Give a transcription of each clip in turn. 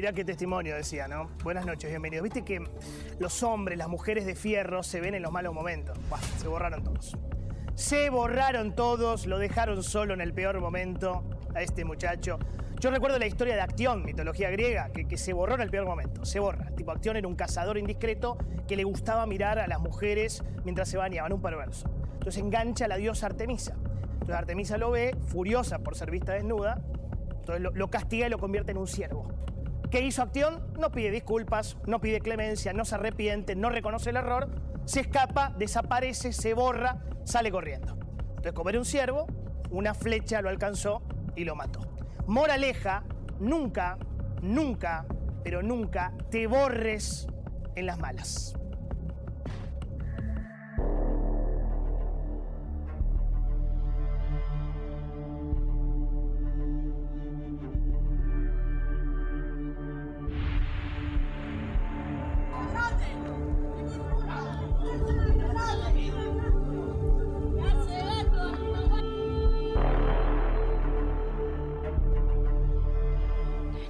Mirá qué testimonio decía, ¿no? Buenas noches, bienvenidos. Viste que los hombres, las mujeres de fierro se ven en los malos momentos. Buah, se borraron todos. Se borraron todos, lo dejaron solo en el peor momento a este muchacho. Yo recuerdo la historia de Actión, mitología griega, que, que se borró en el peor momento. Se borra. Tipo, Actión era un cazador indiscreto que le gustaba mirar a las mujeres mientras se bañaban, un perverso. Entonces engancha a la diosa Artemisa. Entonces Artemisa lo ve, furiosa por ser vista desnuda, entonces lo, lo castiga y lo convierte en un siervo. ¿Qué hizo Actión? No pide disculpas, no pide clemencia, no se arrepiente, no reconoce el error, se escapa, desaparece, se borra, sale corriendo. Entonces, como era un siervo, una flecha lo alcanzó y lo mató. Moraleja, nunca, nunca, pero nunca te borres en las malas.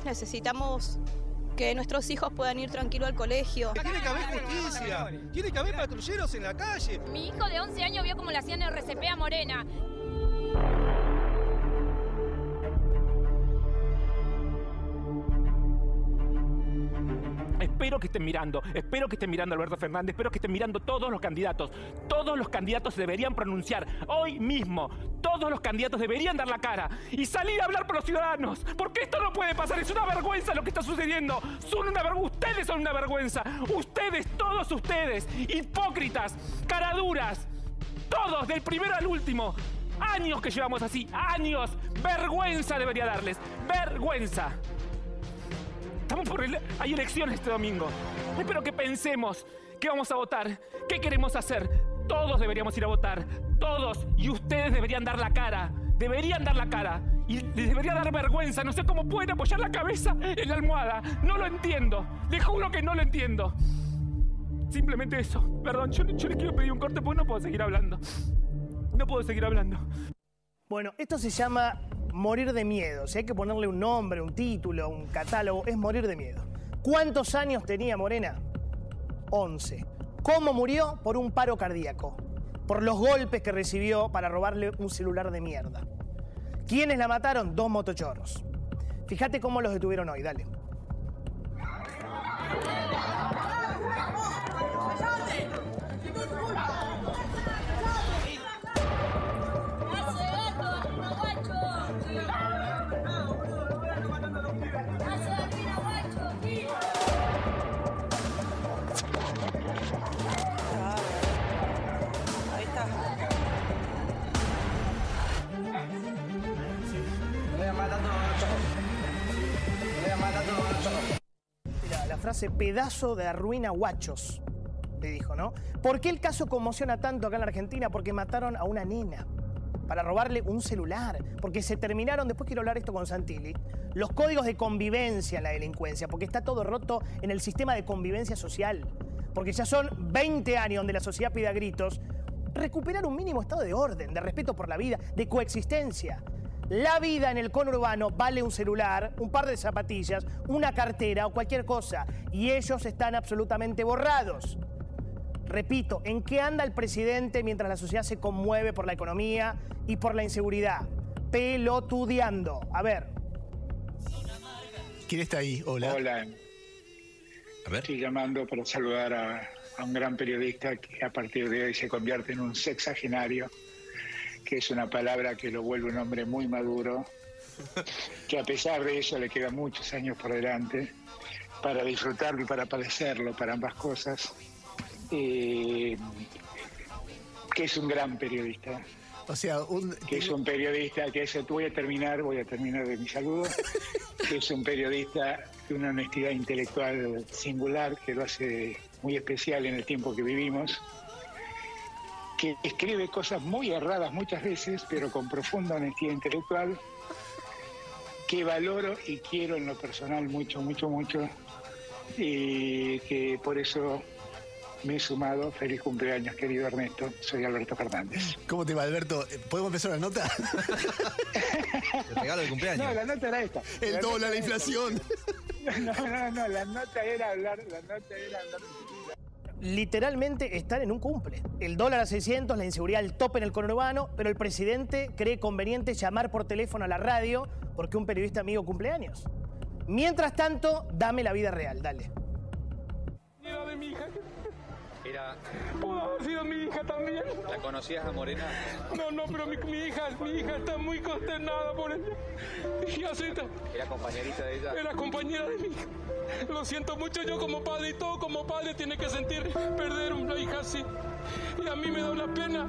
Necesitamos que nuestros hijos puedan ir tranquilo al colegio. Tiene que haber justicia, tiene que haber patrulleros en la calle. Mi hijo de 11 años vio cómo le hacían el RCP a Morena. Espero que estén mirando, espero que estén mirando Alberto Fernández, espero que estén mirando todos los candidatos. Todos los candidatos se deberían pronunciar hoy mismo. Todos los candidatos deberían dar la cara y salir a hablar por los ciudadanos. Porque esto no puede pasar, es una vergüenza lo que está sucediendo. Son una ustedes son una vergüenza. Ustedes, todos ustedes, hipócritas, caraduras. Todos, del primero al último. Años que llevamos así, años. Vergüenza debería darles, vergüenza. Por hay elecciones este domingo. Espero que pensemos qué vamos a votar, qué queremos hacer. Todos deberíamos ir a votar, todos. Y ustedes deberían dar la cara, deberían dar la cara. Y les debería dar vergüenza. No sé cómo pueden apoyar la cabeza en la almohada. No lo entiendo. Les juro que no lo entiendo. Simplemente eso. Perdón, yo, yo les quiero pedir un corte porque no puedo seguir hablando. No puedo seguir hablando. Bueno, esto se llama morir de miedo. Si hay que ponerle un nombre, un título, un catálogo, es morir de miedo. ¿Cuántos años tenía Morena? 11. ¿Cómo murió? Por un paro cardíaco. Por los golpes que recibió para robarle un celular de mierda. ¿Quiénes la mataron? Dos motochorros. Fíjate cómo los detuvieron hoy, dale. Frase pedazo de arruina guachos, le dijo, ¿no? ¿Por qué el caso conmociona tanto acá en la Argentina? Porque mataron a una nena para robarle un celular, porque se terminaron, después quiero hablar esto con Santilli, los códigos de convivencia en la delincuencia, porque está todo roto en el sistema de convivencia social, porque ya son 20 años donde la sociedad pide a gritos recuperar un mínimo estado de orden, de respeto por la vida, de coexistencia. La vida en el conurbano vale un celular, un par de zapatillas, una cartera o cualquier cosa. Y ellos están absolutamente borrados. Repito, ¿en qué anda el presidente mientras la sociedad se conmueve por la economía y por la inseguridad? Pelotudeando. A ver, ¿Quién está ahí? Hola. Hola. Estoy llamando para saludar a, a un gran periodista que a partir de hoy se convierte en un sexagenario, que es una palabra que lo vuelve un hombre muy maduro, que a pesar de eso le quedan muchos años por delante para disfrutarlo y para padecerlo, para ambas cosas, eh, que es un gran periodista. O sea, un, que es un periodista, que eso voy a terminar, voy a terminar de mi saludo, que es un periodista de una honestidad intelectual singular, que lo hace muy especial en el tiempo que vivimos, que escribe cosas muy erradas muchas veces, pero con profunda honestidad intelectual, que valoro y quiero en lo personal mucho, mucho, mucho, y que por eso me he sumado. Feliz cumpleaños, querido Ernesto. Soy Alberto Fernández. ¿Cómo te va, Alberto? ¿Podemos empezar la nota? El regalo de cumpleaños. No, la nota era esta. El La dólar, la inflación. esta. No, no, no, la nota era hablar, la nota era hablar Literalmente están en un cumple. El dólar a 600, la inseguridad al tope en el conurbano, pero el presidente cree conveniente llamar por teléfono a la radio porque un periodista amigo cumpleaños. Mientras tanto, dame la vida real, dale. Era de mi hija. Era, Pudo haber sido mi hija también. ¿La conocías a Morena? No, no, pero mi, mi hija, mi hija está muy consternada por ella. Hijacita, ¿Era compañerita de ella? era compañera de mi hija. Lo siento mucho yo como padre y todo como padre tiene que sentir perder una hija así. Y a mí me da una pena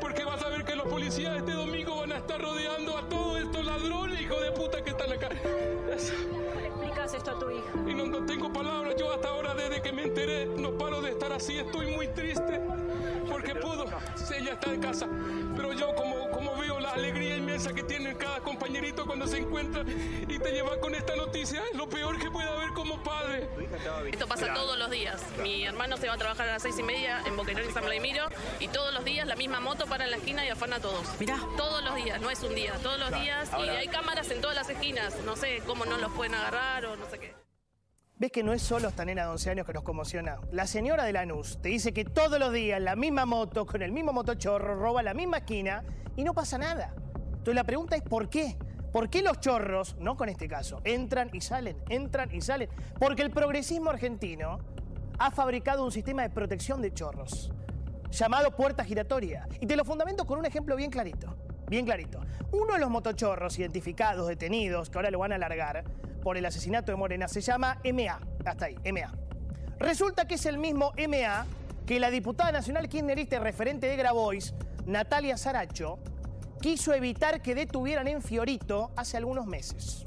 porque vas a ver que los policías este domingo van a estar rodeando a todos estos ladrones, hijo de puta que están acá. ¿Cómo le explicas esto a tu hija? Y no, no tengo palabras, yo hasta ahora desde que me enteré no paro de estar así, estoy muy triste porque pudo, ella está en casa, pero yo como, alegría inmensa que tiene cada compañerito cuando se encuentran y te llevan con esta noticia, es lo peor que puede haber como padre. Esto pasa todos los días. Mi hermano se va a trabajar a las seis y media en Boquerón y San Vladimiro y todos los días la misma moto para en la esquina y afana a todos. Mirá. Todos los días, no es un día, todos los días. Y hay cámaras en todas las esquinas. No sé cómo no los pueden agarrar o no sé qué. ¿Ves que no es solo esta nena de 11 años que nos conmociona? La señora de Lanús te dice que todos los días la misma moto, con el mismo motochorro, roba la misma esquina y no pasa nada. Entonces la pregunta es ¿por qué? ¿Por qué los chorros, no con este caso, entran y salen, entran y salen? Porque el progresismo argentino ha fabricado un sistema de protección de chorros llamado puerta giratoria. Y te lo fundamento con un ejemplo bien clarito. Bien clarito. Uno de los motochorros identificados, detenidos, que ahora lo van a alargar por el asesinato de Morena, se llama MA. Hasta ahí, MA. Resulta que es el mismo MA que la diputada nacional kirchnerista y referente de Grabois, Natalia Saracho, quiso evitar que detuvieran en Fiorito hace algunos meses.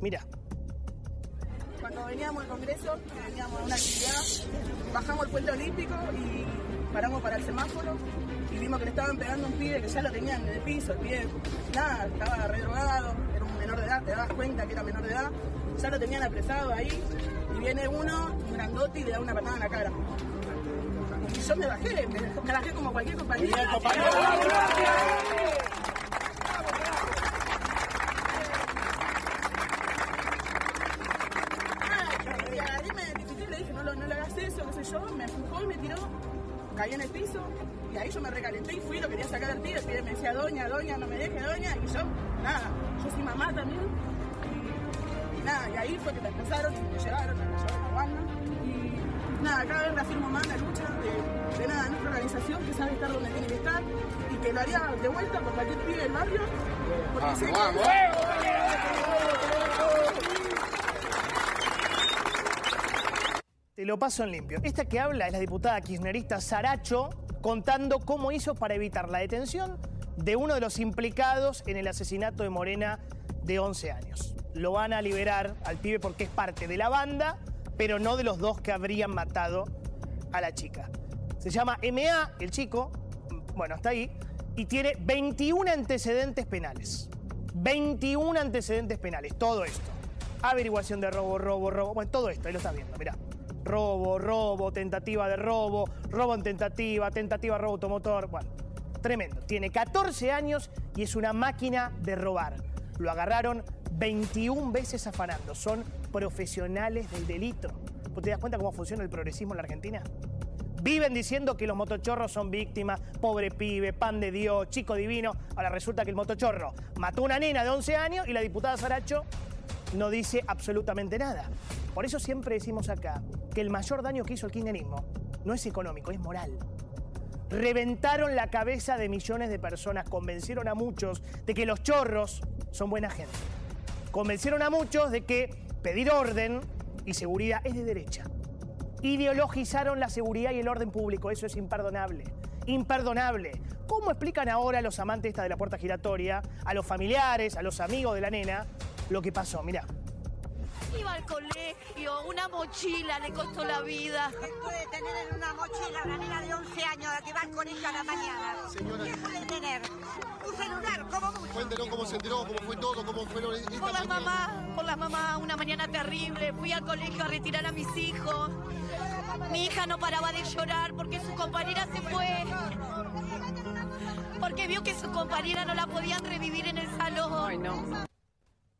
Mira. Cuando veníamos al Congreso, veníamos a una actividad, bajamos el puente olímpico y paramos para el semáforo y vimos que le estaban pegando un pibe que ya lo tenían en el piso, el pibe, nada, estaba redrogado, menor de edad, te dabas cuenta que era menor de edad, ya lo tenían apresado ahí y viene uno, un grandote y le da una patada en la cara. Y yo me bajé, me, me bajé como cualquier compañero. Y agarré, me identifiqué y le dije, no, lo- no le hagas eso, qué sé yo, me empujó y me tiró, caí en el piso, y ahí yo me recalenté y fui, lo quería sacar al pibe, el me decía, doña, doña, no me deje, doña, y yo, nada, yo soy mamá también, y, y nada, y ahí fue que me expulsaron, me llevaron, me llevaron a Wanda, y nada, acá ver reafirmo más la lucha de, de nada, nuestra organización, que sabe estar donde tiene que estar, y que lo haría de vuelta por cualquier pibe del barrio, porque sé que- Te lo paso en limpio. Esta que habla es la diputada kirchnerista Saracho contando cómo hizo para evitar la detención de uno de los implicados en el asesinato de Morena de 11 años. Lo van a liberar al pibe porque es parte de la banda, pero no de los dos que habrían matado a la chica. Se llama MA, el chico, bueno, está ahí, y tiene 21 antecedentes penales. 21 antecedentes penales, todo esto. Averiguación de robo, robo, robo, bueno, todo esto, ahí lo estás viendo, mirá. Robo, robo, tentativa de robo, robo en tentativa, tentativa robo automotor, bueno, tremendo. Tiene 14 años y es una máquina de robar. Lo agarraron 21 veces afanando. Son profesionales del delito. ¿Vos te das cuenta cómo funciona el progresismo en la Argentina? Viven diciendo que los motochorros son víctimas, pobre pibe, pan de Dios, chico divino. Ahora resulta que el motochorro mató a una nena de 11 años y la diputada Saracho no dice absolutamente nada. Por eso siempre decimos acá que el mayor daño que hizo el kirchnerismo no es económico, es moral. Reventaron la cabeza de millones de personas, convencieron a muchos de que los chorros son buena gente. Convencieron a muchos de que pedir orden y seguridad es de derecha. Ideologizaron la seguridad y el orden público, eso es imperdonable. Imperdonable. ¿Cómo explican ahora a los amantes de la puerta giratoria, a los familiares, a los amigos de la nena, lo que pasó? Mirá. Al colegio, una mochila le costó la vida. ¿Qué puede tener en una mochila una nena de 11 años que va al colegio a la mañana? ¿Qué puede tener? Un celular, como mucho. Cuéntenos cómo se enteró, cómo fue todo, cómo fueron estas Por la mañanas. mamá, por la mamá, una mañana terrible. Fui al colegio a retirar a mis hijos. Mi hija no paraba de llorar porque su compañera se fue. Porque vio que su compañera no la podían revivir en el salón. Ay, no.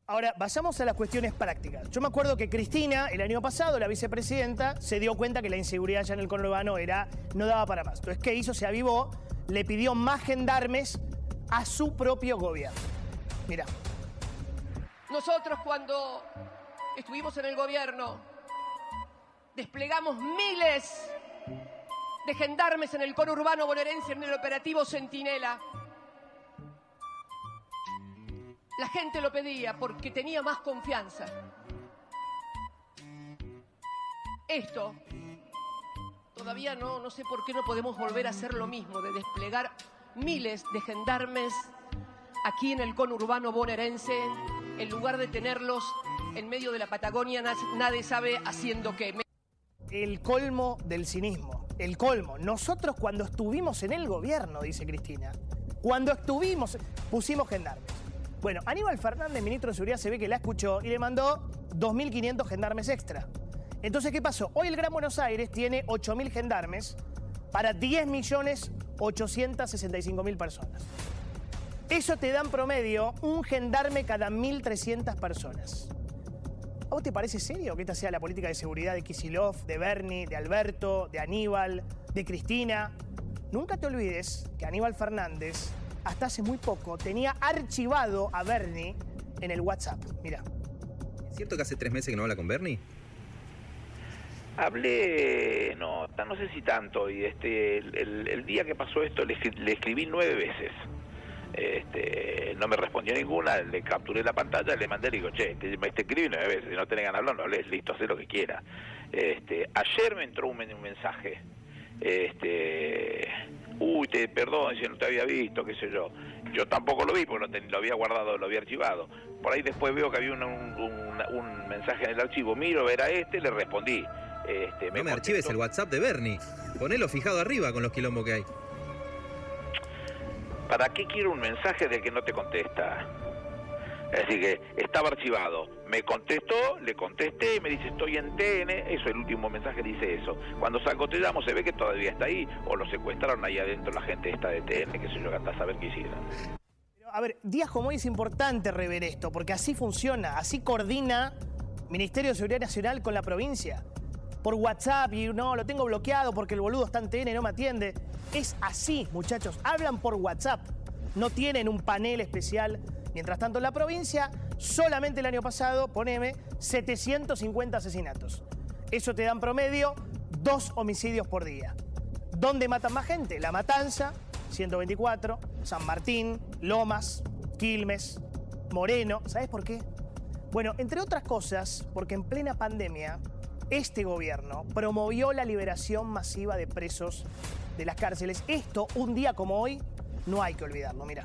Ahora, vayamos a las cuestiones prácticas. Yo me acuerdo que Cristina, el año pasado, la vicepresidenta, se dio cuenta que la inseguridad ya en el conurbano era, no daba para más. Entonces, ¿qué hizo? Se avivó, le pidió más gendarmes a su propio gobierno. Mira, Nosotros cuando estuvimos en el gobierno desplegamos miles de gendarmes en el conurbano bonaerense en el operativo Centinela. La gente lo pedía porque tenía más confianza. Esto todavía no, no sé por qué no podemos volver a hacer lo mismo, de desplegar miles de gendarmes aquí en el conurbano bonaerense, en lugar de tenerlos en medio de la Patagonia, na- nadie sabe haciendo qué. el colmo del cinismo. El colmo. Nosotros cuando estuvimos en el gobierno, dice Cristina, cuando estuvimos, pusimos gendarmes. Bueno, Aníbal Fernández, ministro de Seguridad, se ve que la escuchó y le mandó 2.500 gendarmes extra. Entonces, ¿qué pasó? Hoy el Gran Buenos Aires tiene 8.000 gendarmes para 10.865.000 personas. Eso te da en promedio un gendarme cada 1.300 personas. ¿A vos te parece serio que esta sea la política de seguridad de Kisilov, de Bernie, de Alberto, de Aníbal, de Cristina? Nunca te olvides que Aníbal Fernández, hasta hace muy poco, tenía archivado a Bernie en el WhatsApp. Mira. ¿Es cierto que hace tres meses que no habla con Bernie? Hablé, no, no sé si tanto, y este, el, el- el día que pasó esto le, escri- le escribí nueve veces. Este, no me respondió ninguna, le capturé la pantalla, le mandé, le digo, che, te, me te escribí nueve veces, si no tenés ganas de hablar, no hables, listo, haz lo que quieras. Este, ayer me entró un, un mensaje, este, uy, te, perdón, si no te había visto, qué sé yo. Yo tampoco lo vi, porque lo, había guardado, lo había archivado. Por ahí después veo que había un, un- un- un mensaje en el archivo, miro, era este, le respondí. Este, No me archives el WhatsApp de Bernie. Ponelo fijado arriba con los quilombos que hay. ¿Para qué quiero un mensaje del que no te contesta? Así que estaba archivado. Me contestó, le contesté me dice estoy en TN. Eso, el último mensaje dice eso. Cuando salgo te se ve que todavía está ahí o lo secuestraron ahí adentro la gente esta de TN, que sé yo, que a saber qué hicieron. A ver, días como hoy es importante rever esto, porque así funciona, así coordina Ministerio de Seguridad Nacional con la provincia. Por WhatsApp y no, lo tengo bloqueado porque el boludo está en TN y no me atiende. Es así, muchachos. Hablan por WhatsApp. No tienen un panel especial. Mientras tanto, en la provincia, solamente el año pasado, poneme, 750 asesinatos. Eso te da en promedio dos homicidios por día. ¿Dónde matan más gente? La Matanza, 124, San Martín, Lomas, Quilmes, Moreno. ¿Sabes por qué? Bueno, entre otras cosas, porque en plena pandemia, este gobierno promovió la liberación masiva de presos de las cárceles. Esto, un día como hoy, no hay que olvidarlo, mira.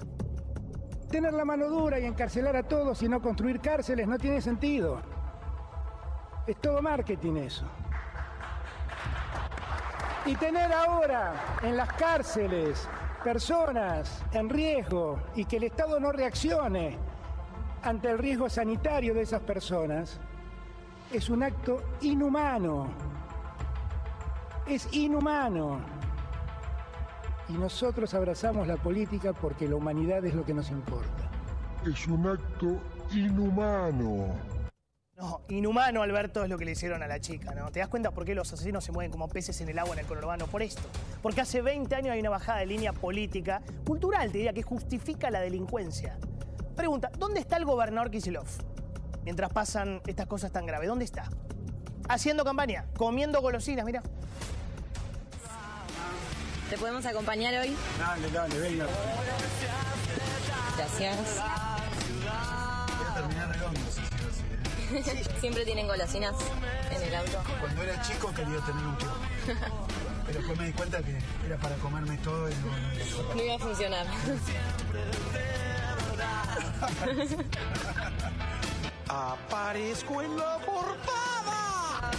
Tener la mano dura y encarcelar a todos y no construir cárceles no tiene sentido. Es todo marketing eso. Y tener ahora en las cárceles personas en riesgo y que el Estado no reaccione ante el riesgo sanitario de esas personas es un acto inhumano. Es inhumano. Y nosotros abrazamos la política porque la humanidad es lo que nos importa. Es un acto inhumano. No, inhumano, Alberto, es lo que le hicieron a la chica, ¿no? ¿Te das cuenta por qué los asesinos se mueven como peces en el agua en el conurbano? Por esto. Porque hace 20 años hay una bajada de línea política, cultural, te diría, que justifica la delincuencia. Pregunta, ¿dónde está el gobernador Kisilov? Mientras pasan estas cosas tan graves, ¿dónde está? Haciendo campaña, comiendo golosinas, mira. ¿Te podemos acompañar hoy? Dale, dale, venga. Gracias. Quiero terminar redondo, si se hace. Siempre tienen golosinas en el auto. Cuando era chico quería tener un kiosco. Pero después me di cuenta que era para comerme todo y no... no- No iba a funcionar. Aparezco en la portada.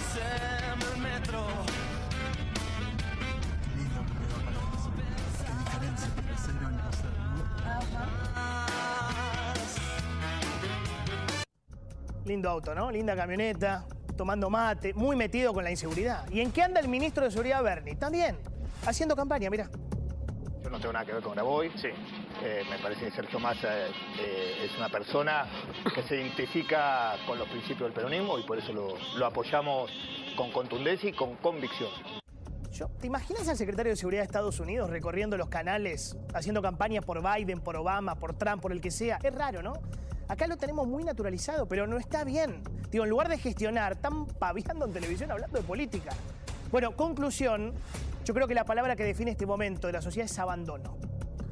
Lindo auto, ¿no? Linda camioneta, tomando mate, muy metido con la inseguridad. ¿Y en qué anda el ministro de Seguridad, Bernie? También, haciendo campaña, mira. Yo no tengo nada que ver con Graboy. Sí. Eh, me parece que Sergio Massa eh, es una persona que se identifica con los principios del peronismo y por eso lo, lo apoyamos con contundencia y con convicción. Yo, ¿Te imaginas al secretario de Seguridad de Estados Unidos recorriendo los canales, haciendo campañas por Biden, por Obama, por Trump, por el que sea? Es raro, ¿no? Acá lo tenemos muy naturalizado, pero no está bien. Digo, en lugar de gestionar, están paviando en televisión hablando de política. Bueno, conclusión, yo creo que la palabra que define este momento de la sociedad es abandono.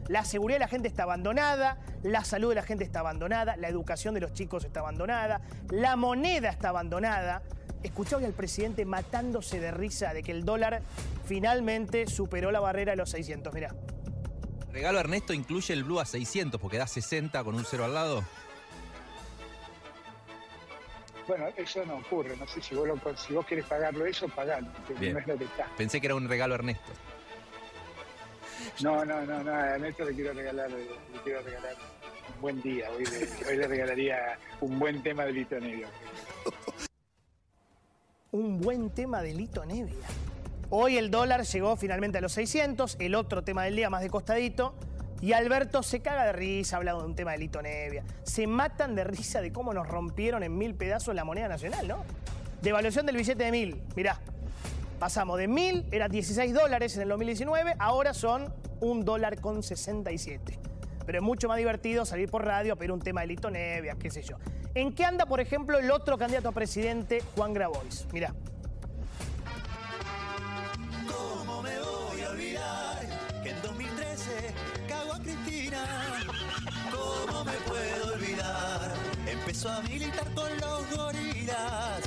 La seguridad de la gente está abandonada, la salud de la gente está abandonada, la educación de los chicos está abandonada, la moneda está abandonada. Escuché hoy al presidente matándose de risa de que el dólar finalmente superó la barrera de los 600. Mirá. Regalo Ernesto incluye el Blue a 600 porque da 60 con un cero al lado. Bueno, eso no ocurre. No sé si vos, lo- si vos querés pagarlo eso, pagalo. No es lo que está. Pensé que era un regalo a Ernesto. No, no, no, no. A Ernesto le quiero regalar, le quiero regalar un buen día. Hoy le, hoy le regalaría un buen tema de Lito Negro. un buen tema de Lito Nevia. Hoy el dólar llegó finalmente a los 600, el otro tema del día más de costadito, y Alberto se caga de risa hablando de un tema de Lito Nevia. Se matan de risa de cómo nos rompieron en mil pedazos la moneda nacional, ¿no? Devaluación del billete de mil, mirá. Pasamos de mil, era 16 dólares en el 2019, ahora son un dólar con 67. Pero es mucho más divertido salir por radio a pedir un tema de Lito Nevia, qué sé yo. ¿En qué anda, por ejemplo, el otro candidato a presidente, Juan Grabois? Mirá. Empezó a militar con los gorilas.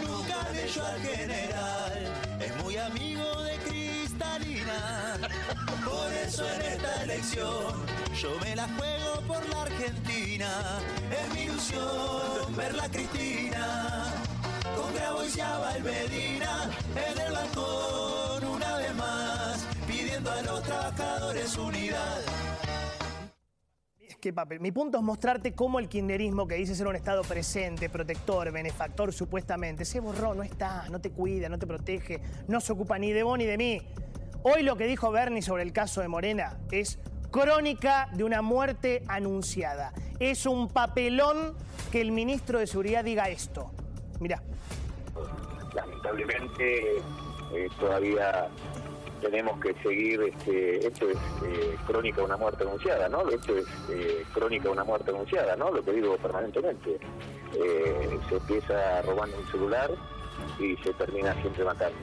Nunca leyó al general. Es muy amigo de Cristalina. Por eso en esta elección yo me la juego por la Argentina. Es mi ilusión verla a Cristina. Con Grabois y a Valmedina en el balcón una vez más, pidiendo a los trabajadores unidad. ¿Qué papel? Mi punto es mostrarte cómo el kirchnerismo, que dice ser un Estado presente, protector, benefactor supuestamente, se borró, no está, no te cuida, no te protege, no se ocupa ni de vos ni de mí. Hoy lo que dijo Bernie sobre el caso de Morena es crónica de una muerte anunciada. Es un papelón que el ministro de Seguridad diga esto. Mirá. lamentablemente eh, todavía tenemos que seguir, este, esto es eh, crónica de una muerte anunciada, ¿no? Esto es eh, crónica de una muerte anunciada, ¿no? Lo que digo permanentemente. Eh, se empieza robando un celular y se termina siempre matando.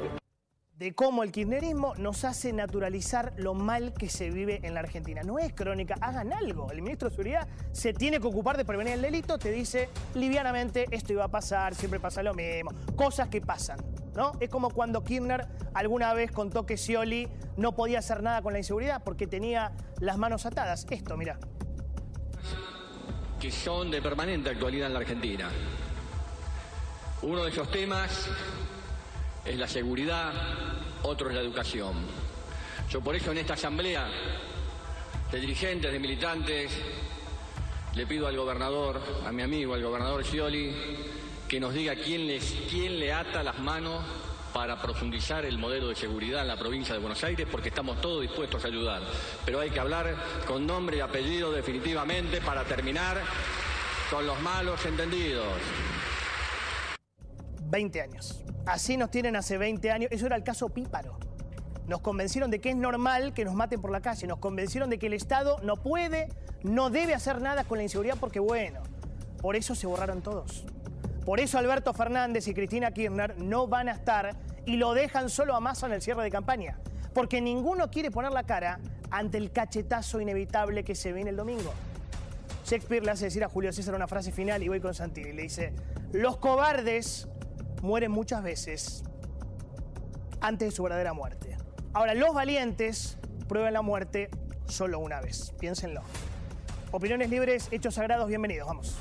de cómo el kirchnerismo nos hace naturalizar lo mal que se vive en la Argentina. No es crónica, hagan algo. El ministro de Seguridad se tiene que ocupar de prevenir el delito, te dice livianamente esto iba a pasar, siempre pasa lo mismo. Cosas que pasan, ¿no? Es como cuando Kirchner alguna vez contó que Scioli no podía hacer nada con la inseguridad porque tenía las manos atadas. Esto, mira. que son de permanente actualidad en la Argentina. Uno de esos temas es la seguridad, otro es la educación. Yo por eso en esta asamblea de dirigentes, de militantes, le pido al gobernador, a mi amigo, al gobernador Scioli, que nos diga quién, les, quién le ata las manos para profundizar el modelo de seguridad en la provincia de Buenos Aires, porque estamos todos dispuestos a ayudar. Pero hay que hablar con nombre y apellido definitivamente para terminar con los malos entendidos. 20 años. Así nos tienen hace 20 años. Eso era el caso Píparo. Nos convencieron de que es normal que nos maten por la calle. Nos convencieron de que el Estado no puede, no debe hacer nada con la inseguridad porque, bueno, por eso se borraron todos. Por eso Alberto Fernández y Cristina Kirchner no van a estar y lo dejan solo a Massa en el cierre de campaña. Porque ninguno quiere poner la cara ante el cachetazo inevitable que se viene el domingo. Shakespeare le hace decir a Julio César una frase final y voy con Santilli. Le dice, los cobardes mueren muchas veces antes de su verdadera muerte. Ahora, los valientes prueban la muerte solo una vez. Piénsenlo. Opiniones libres, hechos sagrados, bienvenidos. Vamos.